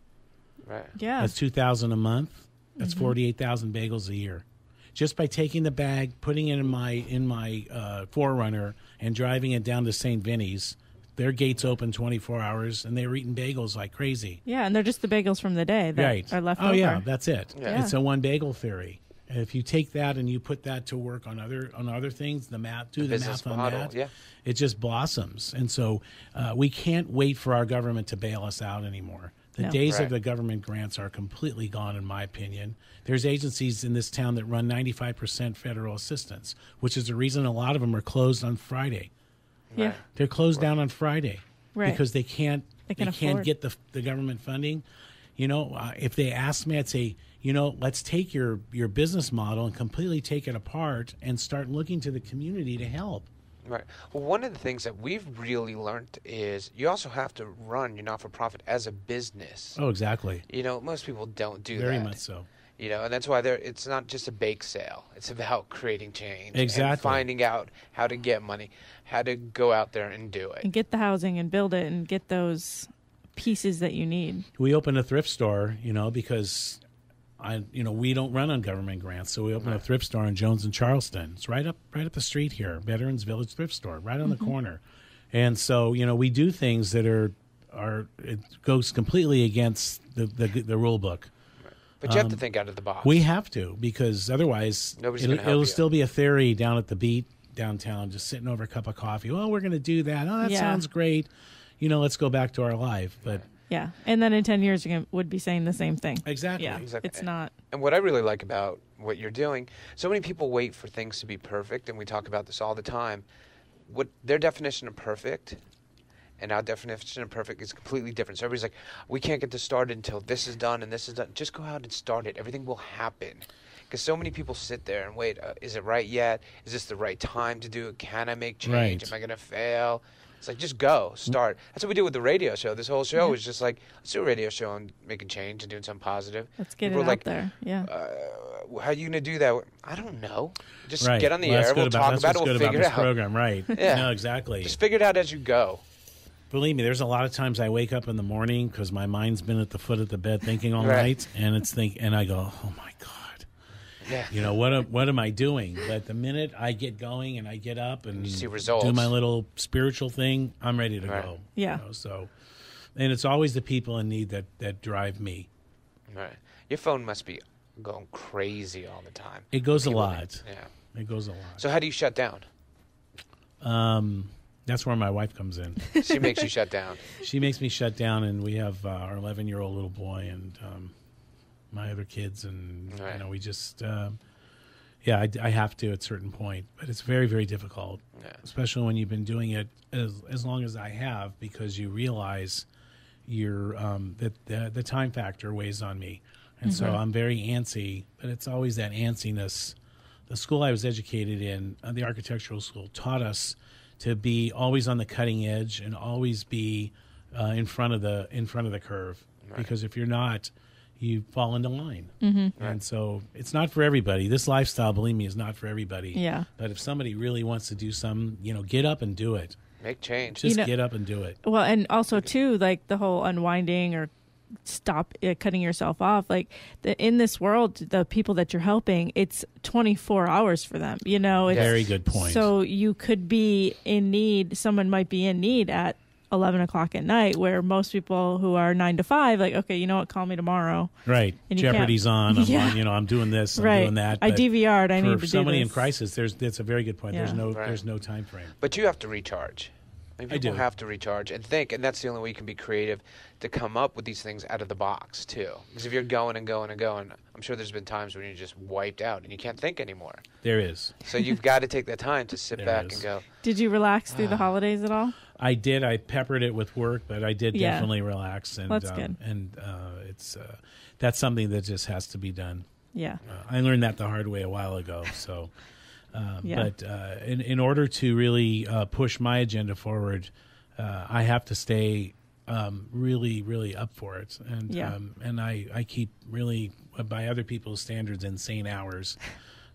Right. Yeah. That's two thousand a month. That's Mm-hmm. eight thousand bagels a year. Just by taking the bag, putting it in my in my uh, 4Runner, and driving it down to St. Vinny's, their gates open 24 hours, and they were eating bagels like crazy. Yeah, and they're just the bagels from the day that right. are left oh over. yeah, that's it. Yeah. It's a one bagel theory. And if you take that and you put that to work on other on other things, the math, do The the, math on model, that, yeah. it just blossoms. And so uh, we can't wait for our government to bail us out anymore. The No. days Right. of the government grants are completely gone, in my opinion. There's agencies in this town that run 95% federal assistance, which is the reason a lot of them are closed on Friday. Yeah. They're closed down on Friday Right. because they can't They they, can can't get the the government funding. You know, uh, if they asked me, I'd say, you know, let's take your your business model and completely take it apart and start looking to the community to help. Right. Well, one of the things that we've really learned is you also have to run your not-for-profit as a business. Oh, exactly. You know, most people don't do Very that. Very much so. You know, and that's why there. It's not just a bake sale. It's about creating change. And Exactly. finding out how to get money, how to go out there and do it. and get the housing and build it and get those pieces that you need. We opened a thrift store, you know, because I, you know, we don't run on government grants, so we opened a thrift store in Jones and Charleston. It's right up, right up the street here, Veterans Village Thrift Store, right on the corner. And so, you know, we do things that are are it goes completely against the the, the rule book. But you have to think out of the box. Um, We have to because otherwise Nobody's help it'll you. still be a theory down at the beat downtown, just sitting over a cup of coffee. Well, we're going to do that. Oh, that Yeah. sounds great. You know, let's go back to our life. But Yeah, and then in ten years you can- would be saying the same thing. exactly, Yeah, Exactly. it's not. And what I really like about what you're doing, so many people wait for things to be perfect, and we talk about this all the time. What their definition of perfect and our definition of perfect is completely different. So everybody's like, we can't get this started until this is done and this is done. Just go out and start it. Everything will happen. Because so many people sit there and wait, uh, is it right yet? Is this the right time to do it? Can I make change? Right. Am I going to fail? It's like, just go, start. That's what we do with the radio show. This whole show is just like, let's do a radio show and making change and doing something positive. Let's get People it are out like, there. Yeah. uh, how are you going to do that? I don't know. Just right. get on the Well, air. We'll about, talk about it. what's We'll good about figure this it out. program, right? (laughs) Yeah. No, exactly. Just figure it out as you go. Believe me, there's a lot of times I wake up in the morning because my mind's been at the foot of the bed thinking all Right. night, and it's think, and I go, oh my god, Yeah. you know what? Am, what am I doing? But the minute I get going and I get up and You see do my little spiritual thing, I'm ready to Right. go. Yeah. You know, so, and it's always the people in need that that drive me. Right. Your phone must be going crazy all the time. It goes a lot. need- Yeah. It goes a lot. So how do you shut down? Um, that's where my wife comes in. She makes you shut down. (laughs) she makes me shut down, and we have uh, our 11 year old little boy and um, my other kids, and Right. you know we just um yeah, I, I have to at a certain point, but it's very very difficult, Yeah. especially when you've been doing it as as long as I have, because you realize your um, that the, the time factor weighs on me, and so I'm very antsy, but it's always that antsiness. The school I was educated in, uh, the architectural school, taught us to be always on the cutting edge and always be uh, in front of the in front of the curve. Because if you're not, you fall into line. Mm-hmm. And so it's not for everybody. This lifestyle, believe me, is not for everybody. Yeah. But if somebody really wants to do some, you know, get up and do it. Make change. Just You know- get up and do it. Well, and also too, like the whole unwinding or stop uh, cutting yourself off. Like the, in this world, the people that you're helping, it's 24 hours for them. You know, it's, Very good point. So you could be in need. Someone might be in need at 11 o'clock at night, where most people who are nine to five, like, okay, you know what, call me tomorrow. Right. And Jeopardy's on. I'm Yeah. on. You know, I'm doing this. I'm right. doing that. I DVR'd. I for need to do somebody in crisis, there's that's a very good point. There's Yeah. no Right. there's no time frame. But you have to recharge. I mean, I do. have to recharge and think, and that's the only way you can be creative to come up with these things out of the box too. Because if you're going and going and going, I'm sure there's been times when you're just wiped out and you can't think anymore. There is. So you've got to take that time to sit There back is. and go. Did you relax through Ah. the holidays at all? I did. I peppered it with work, but I did Yeah. definitely relax. And That's um, good. And uh, it's uh, that's something that just has to be done. Yeah. Uh, I learned that the hard way a while ago. So, (laughs) um, Yeah. but uh, in in order to really uh, push my agenda forward, uh, I have to stay um, really, really up for it. And Yeah. um, and I I keep really by other people's standards insane hours.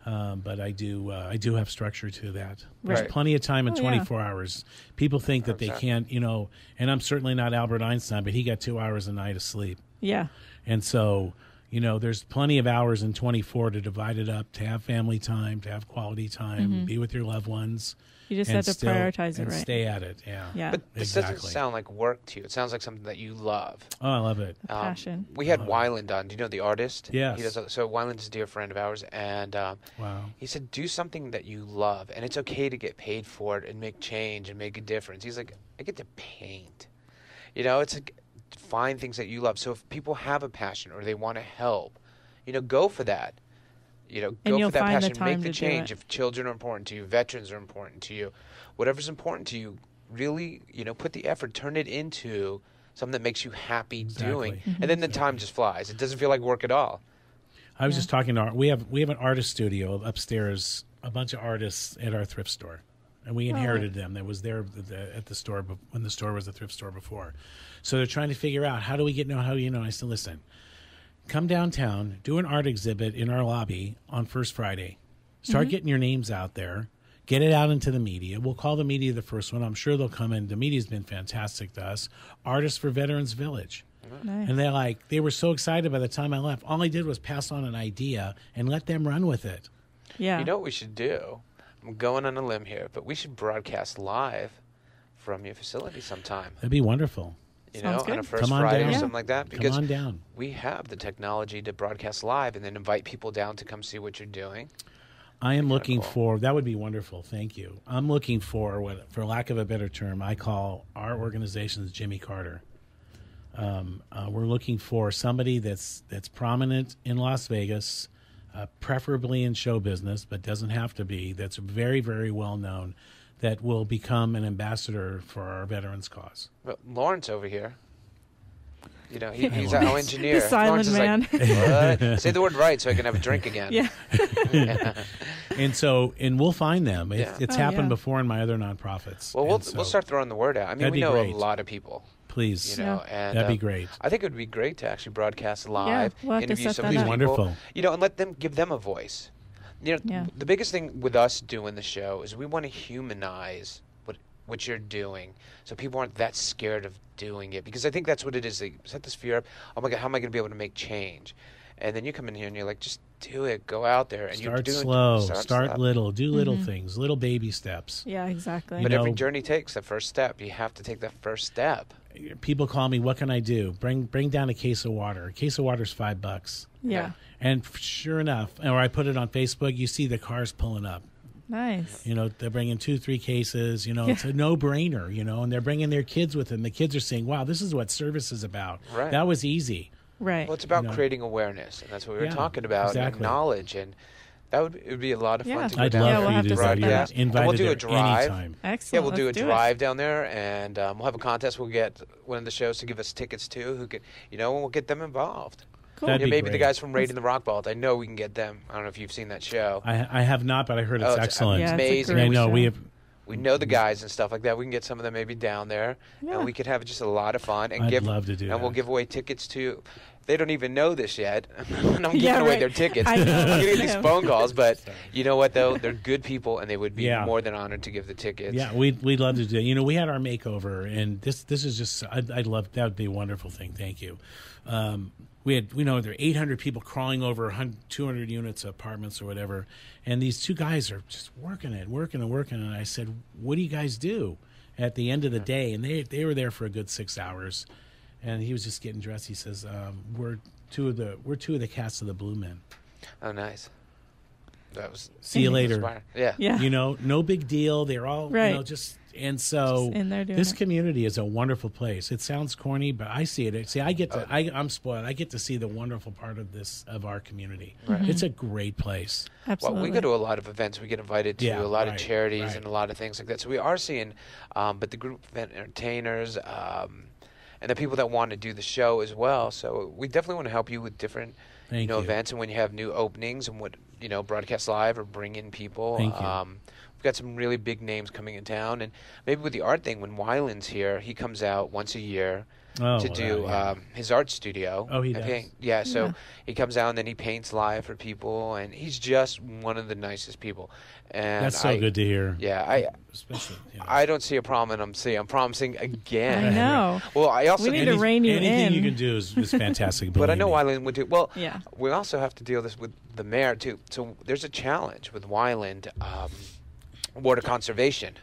Um, but I do uh, I do have structure to that. There's Right. plenty of time in Oh, yeah. 24 hours. People think that they can't, you know, and I'm certainly not Albert Einstein, but he got two hours a night of sleep. Yeah. And so, You know, there's plenty of hours in 24 to divide it up, to have family time, to have quality time, Mhm. be with your loved ones. You just have to still- prioritize it and right. Stay at it. Yeah. Yeah. But this exactly. doesn't sound like work to you. It sounds like something that you love. oh, I love it. A passion. We had Wyland on. Do you know the artist? Yes. He does, so Wyland's a dear friend of ours, and um, Wow. he said, "Do something that you love, and it's okay to get paid for it and make change and make a difference." He's like, "I get to paint." You know, it's like find things that you love. So if people have a passion or they want to help, you know, go for that. You know, And go for that find the passion. Make the change. If children are important to you, veterans are important to you, whatever's important to you, really, you know, put the effort. Turn it into something that makes you happy doing, Exactly. and mm-hmm. then the time just flies. It doesn't feel like work at all. I was just talking to our, we have we have an artist studio upstairs, a bunch of artists at our thrift store, and we inherited them. That was there at the, at the store bef- when the store was a thrift store before. So they're trying to figure out how do we get know how do you know. I said, listen, come downtown, do an art exhibit in our lobby on First Friday. Start mm-hmm. getting your names out there. Get it out into the media. We'll call the media the first one. I'm sure they'll come in. The media's been fantastic to us. Artists for Veterans Village. Mm-hmm. Nice. And they're like, they were so excited by the time I left. All I did was pass on an idea and let them run with it. yeah. You know what we should do? I'm going on a limb here, but we should broadcast live from your facility sometime. That'd be wonderful. You Sounds know, on a good. first Come on Friday down. or Yeah. something like that. Come Because on down. we have the technology to broadcast live and then invite people down to come see what you're doing. I am looking cool. for that would be wonderful. Thank you. I'm looking for what, for lack of a better term, I call our organization's Jimmy Carter. Um, uh, we're looking for somebody that's that's prominent in Las Vegas, uh, preferably in show business, but doesn't have to be. That's very very well known, that will become an ambassador for our veterans cause. But Lawrence over here, you know, he, he's Lawrence. our engineer. The silent Lawrence is man. like, what? Say the word right so I can have a drink again. (laughs) yeah. (laughs) And so, and we'll find them. It's, Yeah. it's Oh, happened yeah. before in my other nonprofits. Well, we'll, so, we'll start throwing the word out. I mean, we be know great. a lot of people. Please, You know, and that'd be um, great. I think it would be great to actually broadcast live, we'll have interview some of these people, Wonderful. you know, and let them give them a voice. You know, Yeah. the biggest thing with us doing the show is we want to humanize what what you're doing, so people aren't that scared of doing it. Because I think that's what it is. They set this fear up. Oh my God, how am I going to be able to make change? And then you come in here and you're like, just do it. Go out there and you're Start doing slow, start, slow. little, do little Mm-hmm. things, little baby steps. Yeah, exactly. But You every journey takes that first step. You have to take that first step. People call me, "What can I do?" Bring bring down a case of water. A case of water's five bucks. yeah. And sure enough, or I put it on Facebook, you see the cars pulling up. Nice. You know, they're bringing two, three cases. You know, it's a no brainer. You know, and they're bringing their kids with them. The kids are saying, "Wow, this is what service is about." Right. That was easy. Right. Well, it's about You know. creating awareness, and that's what we were Yeah, talking about and knowledge and that would it would be a lot of fun Yeah. to go I'd down love Yeah, there we'll for have you to to do set that. that You're up. And we'll do a drive. anytime. Yeah, we'll do a Let's it. drive down there, and um, we'll have a contest. We'll get one of the shows to give us tickets to, who could, you know, and we'll get them involved. Cool. That'd Yeah, be maybe the guys from Raiding the Rock Vault. I know we can get them. I don't know if you've seen that show. I, I have not, but I heard it's Oh, it's- excellent. Yeah, it's amazing. great I know we have. We know the guys and stuff like that. We can get some of them maybe down there, Yeah. and we could have just a lot of fun and I'd give. love to do and we'll give away tickets to. They don't even know this yet. and (laughs) I'm giving Yeah, away their tickets. I know. I'm gonna get these phone calls, but you know what though? They're good people, and they would be Yeah. more than honored to give the tickets. Yeah, we'd we'd love to do. You know, we had our makeover, and this this is just I'd, I'd love that would be a wonderful thing. Thank you. Um, we had we know there are 800 people crawling over 200 units, of apartments or whatever, and these two guys are just working it, working and working. And I said, "What do you guys do at the end of the day?" And they they were there for a good six hours, and he was just getting dressed. He says, um, "We're two of the we're two of the cast of the Blue Men. Oh, nice. That was. See you (laughs) later." inspiring. Yeah. Yeah. You know, no big deal. They're all you know just and so Just in there doing this it. community is a wonderful place. It sounds corny, but I see it. See, I get to I, I'm spoiled. I get to see the wonderful part of this of our community. Mm-hmm. It's a great place. Absolutely. Well, we go to a lot of events. We get invited to Yeah, a lot right, of charities right. and a lot of things like that. So we are seeing, um, but the group of entertainers um, and the people that want to do the show as well. So we definitely want to help you with different, you know, you. events and when you have new openings and what you know, broadcast live or bring in people. Thank you. Um, we've got some really big names coming in town, and maybe with the art thing, when Wyland's here, he comes out once a year. Oh, to well, do yeah. um, his art studio. Oh, he does? paint- Yeah, so Yeah. he comes out and then he paints live for people, and he's just one of the nicest people. And That's so I- good to hear. Yeah, I Especially, you know. I don't see a problem, and I'm see I'm promising again. I know. (laughs) Well, I also We need Any- to rein you anything in. you can do is, is fantastic. (laughs) But I know. Wyland would do well. Yeah. We also have to deal this with the mayor too. So there's a challenge with Wyland um, water conservation,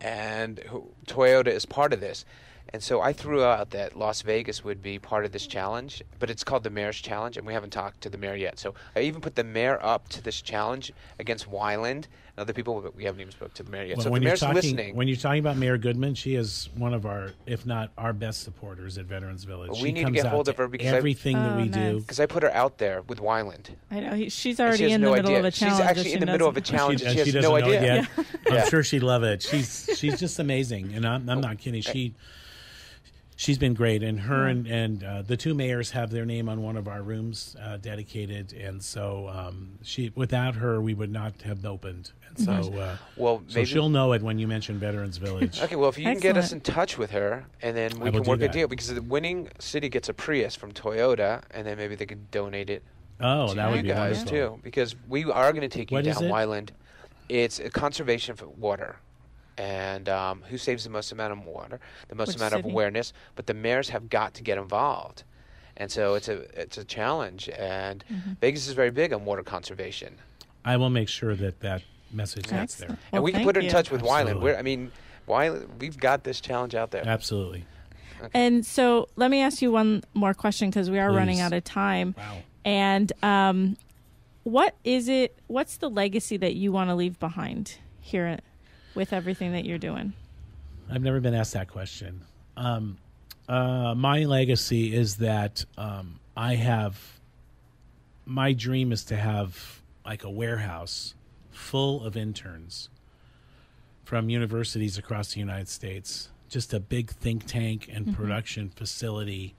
and Toyota is part of this. And so I threw out that Las Vegas would be part of this challenge, but it's called the Mayor's Challenge, and we haven't talked to the mayor yet. So I even put the mayor up to this challenge against Wyland and other people, but we haven't even spoke to the mayor yet. Well, so when the you're mayor's talking, listening, when you're talking about Mayor Goodman, she is one of our, if not our best supporters at Veterans Village. Well, she we need to comes get out hold of her because I- everything that Oh, we do. because I put her out there with Wyland. I know he, she's And she already in no the middle idea. of a challenge. She's actually she in the middle of a doesn't- challenge. She, and she, has no idea. yet. (laughs) Yeah. I'm sure she'd love it. She's she's just amazing, and I'm, I'm not kidding. Oh. She she's been great, and her and and uh, the two mayors have their name on one of our rooms uh, dedicated, and so um, she without her we would not have opened. And so, uh, Well, so maybe she'll know it when you mention Veterans Village. Okay, well, if you can get us in touch with her, and then we can do work a deal because the winning city gets a Prius from Toyota, and then maybe they could donate it Oh, to that you would be guys wonderful. too. Because we are going to take you What is down it? Wyland. It's a conservation for water, and um, who saves the most amount of water, the most Which amount of awareness. But the mayors have got to get involved, and so it's a it's a challenge. And Mm-hmm. Vegas is very big on water conservation. I will make sure that that message gets there. Excellent. and we can put her in touch with Wyland. Absolutely. We're, I mean, Wyland, we've got this challenge out there. Absolutely. And so let me ask you one more question because we are running out of time. Wow. And um, what is it? What's the legacy that you want to leave behind here at, with everything that you're doing? I've never been asked that question. Um, uh, my legacy is that um, I have. My dream is to have like a warehouse full of interns from universities across the United States. Just a big think tank and production facility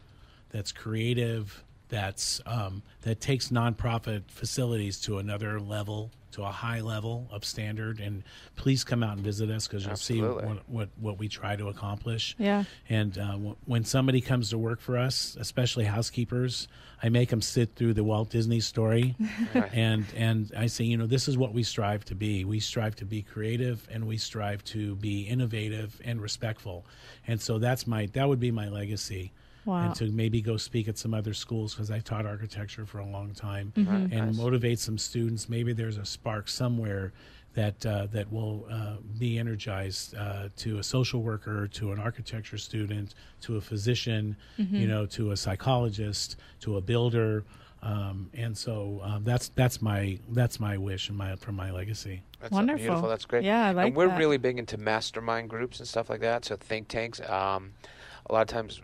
that's creative, that's um, that takes nonprofit facilities to another level, to a high level of standard. And please come out and visit us because you'll see what, what what we try to accomplish. Yeah. And uh, w- when somebody comes to work for us, especially housekeepers, I make them sit through the Walt Disney story, (laughs) and and I say, you know, this is what we strive to be. We strive to be creative, and we strive to be innovative and respectful. And so that's my that would be my legacy. Wow. And to maybe go speak at some other schools because I taught architecture for a long time, Mm-hmm. and motivate some students. Maybe there's a spark somewhere that uh, that will uh, be energized uh, to a social worker, to an architecture student, to a physician, Mm-hmm. you know, to a psychologist, to a builder, um, and so um, that's that's my that's my wish and my for my legacy. That's Wonderful. Beautiful. That's great. Yeah, I like And we're that. really big into mastermind groups and stuff like that. So think tanks. Um, a lot of times,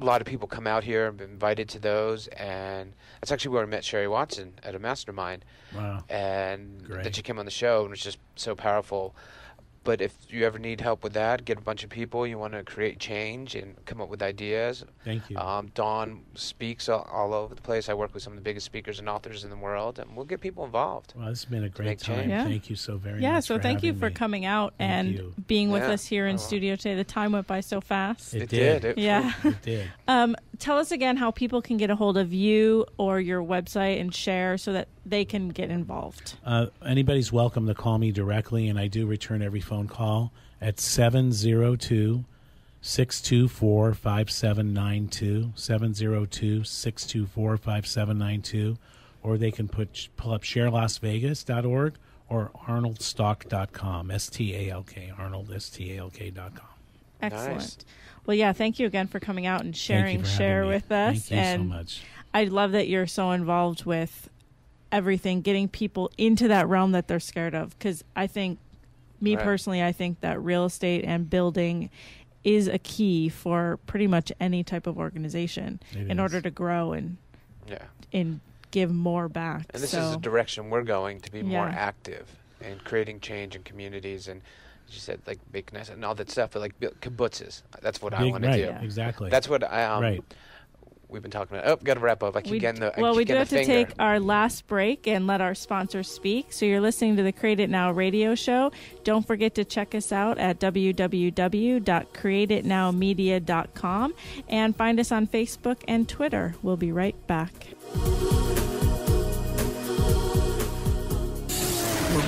a lot of people come out here and been invited to those, and that's actually where I met Sherry Watson at a mastermind, Wow. and Great. then she came on the show and it was just so powerful. But if you ever need help with that, get a bunch of people. You want to create change and come up with ideas. Thank you. Um, Dawn speaks all, all over the place. I work with some of the biggest speakers and authors in the world, and we'll get people involved. well, this has been a great time. change. Yeah. Thank you so very yeah. much. Yeah, so for thank you for me. coming out Thank and you. being with Yeah. us here in Oh. studio today. The time went by so fast. It It did. did. It- yeah. (laughs) It did. Um, tell us again how people can get a hold of you or your website and share so that they can get involved. Uh, anybody's welcome to call me directly, and I do return every phone call at 702 624 5792. 702 624 5792. Or they can put pull up sharelasvegas.org or arnoldstalk.com. S T A L K. Arnold, S T A L K.com. Excellent. Nice. Well, yeah, thank you again for coming out and Thank sharing you for share me. with us. Thank you and so much. I love that you're so involved with everything, getting people into that realm that they're scared of. Because I think, me Right. personally, I think that real estate and building is a key for pretty much any type of organization It in is. order to grow and Yeah. and give more back. And this so, is the direction we're going to be more active and creating change in communities and, as you said, like big nice and all that stuff. But like kibbutzes, that's what I Big- want to do. Yeah. Exactly. That's what I um, Right. We've been talking about. Oh, got to wrap up. I keep We- getting the. I well, we do have to finger. take our last break and let our sponsors speak. So you're listening to the Create It Now radio show. Don't forget to check us out at www.createitnowmedia.com and find us on Facebook and Twitter. We'll be right back.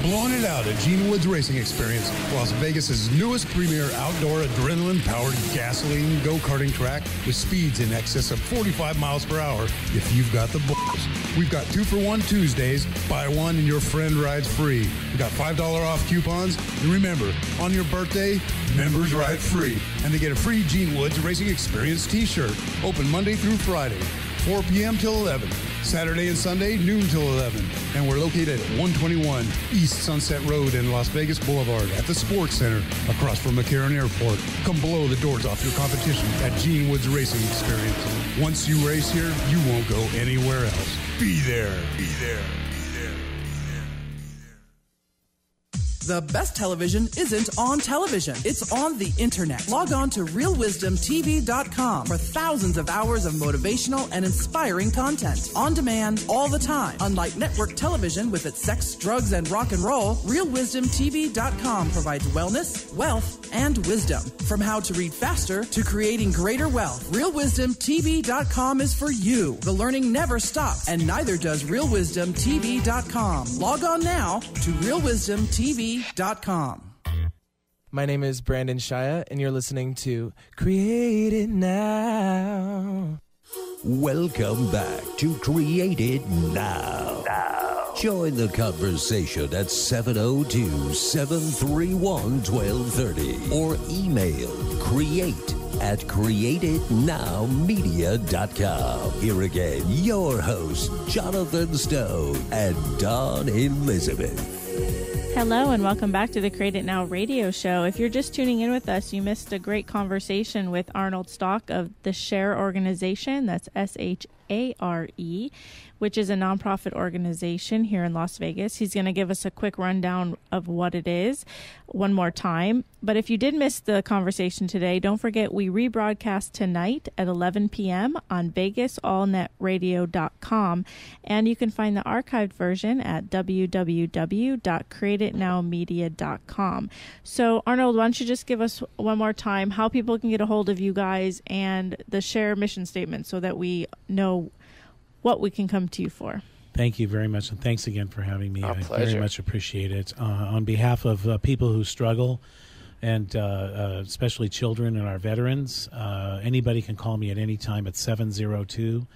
Blowing it out at Gene Woods Racing Experience, Las Vegas's newest premier outdoor adrenaline-powered gasoline go-karting track with speeds in excess of 45 miles per hour if you've got the balls. We've got two for one Tuesdays, buy one and your friend rides free. We got $5 off coupons, and remember, on your birthday, members ride free. And they get a free Gene Woods Racing Experience t-shirt, open Monday through Friday. 4 p.m. till 11. Saturday and Sunday, noon till 11. And we're located at 121 East Sunset Road in Las Vegas Boulevard at the Sports Center across from McCarran Airport. Come blow the doors off your competition at Gene Woods Racing Experience. Once you race here, you won't go anywhere else. Be there. Be there. The best television isn't on television. It's on the internet. Log on to realwisdomtv.com for thousands of hours of motivational and inspiring content. On demand, all the time. Unlike network television with its sex, drugs, and rock and roll, realwisdomtv.com provides wellness, wealth, and wisdom. From how to read faster to creating greater wealth, realwisdomtv.com is for you. The learning never stops, and neither does realwisdomtv.com. Log on now to realwisdomtv.com. My name is Brandon Shaya, and you're listening to Create It Now. Welcome back to Create It Now. Join the conversation at 702 731 1230 or email create at createitnowmedia.com. Here again, your hosts, Jonathan Stone and Dawn Elizabeth. Hello and welcome back to the Create It Now radio show. If you're just tuning in with us, you missed a great conversation with Arnold Stalk of the Share Organization. That's S H A R E, which is a nonprofit organization here in Las Vegas. He's going to give us a quick rundown of what it is one more time. But if you did miss the conversation today, don't forget we rebroadcast tonight at 11 p.m. on VegasAllNetRadio.com. And you can find the archived version at www.createitnowmedia.com. So, Arnold, why don't you just give us one more time how people can get a hold of you guys and the share mission statement so that we know what we can come to you for? Thank you very much, and thanks again for having me. Our I very pleasure. much appreciate it. Uh, on behalf of uh, people who struggle, and uh, uh, especially children and our veterans, uh, anybody can call me at any time at 702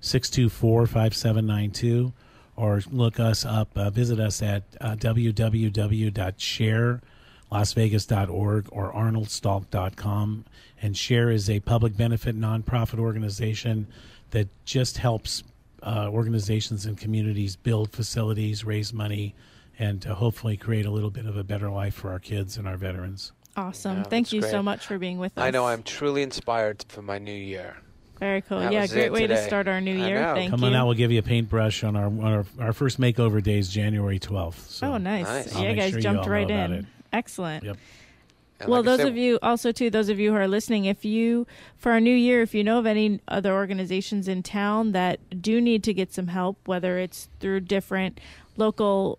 624 5792 or look us up, uh, visit us at uh, www.sharelasvegas.org or arnoldstalk.com. And SHARE is a public benefit nonprofit organization that just helps uh, organizations and communities build facilities, raise money, and to hopefully create a little bit of a better life for our kids and our veterans. Awesome. Yeah, Thank that's you so much for being with us. I know I'm truly inspired for my new year. Very cool. That yeah, great it way to start our new I year. know. Thank Come you. on out, we'll give you a paintbrush on our on our, our first makeover day is January 12th. So oh, nice. Nice. Yeah, make guys sure jumped all right in. Excellent. Yep. And well, like those said, of you, also too, those of you who are listening, if you, for our new year, if you know of any other organizations in town that do need to get some help, whether it's through different local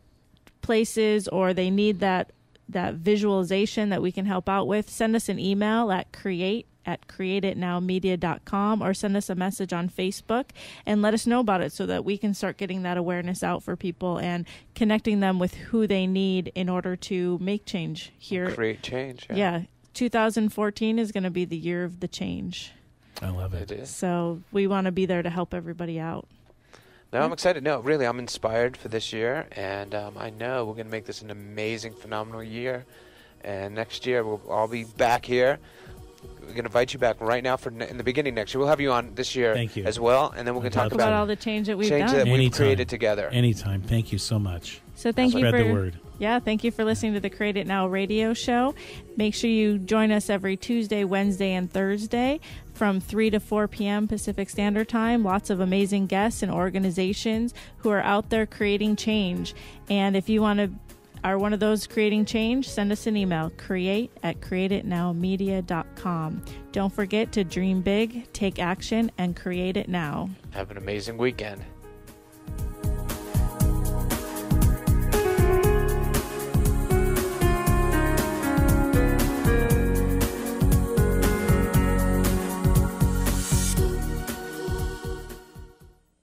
places or they need that that visualization that we can help out with, send us an email at create at createitnowmedia.com or send us a message on Facebook and let us know about it so that we can start getting that awareness out for people and connecting them with who they need in order to make change here. create change. Yeah, Yeah, 2014 is going to be the year of the change. I love it it. is. So we want to be there to help everybody out. No, I'm excited. No, really, I'm inspired for this year, and um, I know we're going to make this an amazing, phenomenal year. And next year, we'll all be back here. We're going to invite you back right now for ne- in the beginning next year. We'll have you on this year Thank you. as well, and then we're going to talk Talk about, about all the change that we've change done. that we've Anytime. created together. Anytime. Thank you so much. So thank you Spread for the word. Yeah, thank you for listening to the Create It Now radio show. Make sure you join us every Tuesday, Wednesday, and Thursday from 3 to 4 p.m. Pacific Standard Time. Lots of amazing guests and organizations who are out there creating change. And if you want to are one of those creating change, send us an email create at createitnowmedia.com. Don't forget to dream big, take action, and create it now. Have an amazing weekend.